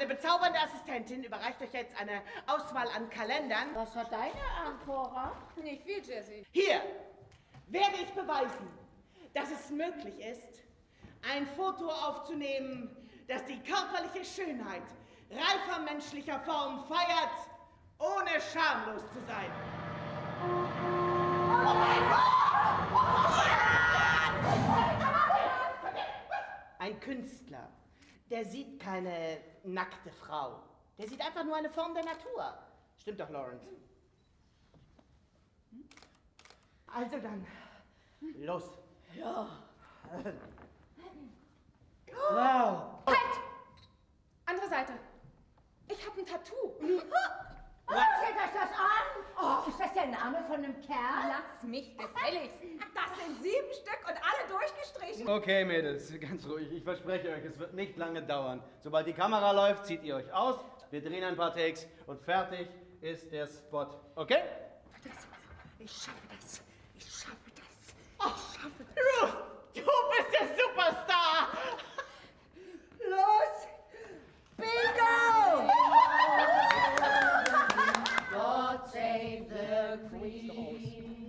bezaubernde Assistentin überreicht euch jetzt eine Auswahl an Kalendern. Was hat deine an, Cora? Nicht viel, Jessie. Hier werde ich beweisen, dass es möglich ist, ein Foto aufzunehmen, das die körperliche Schönheit reifer menschlicher Form feiert, ohne schamlos zu sein. Oh mein Gott! Ein Künstler, der sieht keine nackte Frau. Der sieht einfach nur eine Form der Natur. Stimmt doch, Lawrence? Also dann, los. Ja. Wow. Halt! Andere Seite. Ich habe ein Tattoo. Oh, seht euch das an! Oh, ist das der Name von einem Kerl? Lass mich gefälligst. Das sind sieben Stück und Okay, Mädels, ganz ruhig. Ich verspreche euch, es wird nicht lange dauern. Sobald die Kamera läuft, zieht ihr euch aus. Wir drehen ein paar Takes und fertig ist der Spot. Okay? Ich schaffe das. Ich schaffe das. Ich schaffe das. Oh, Ruth, du bist der Superstar. Los, Bingo! God save the Queen.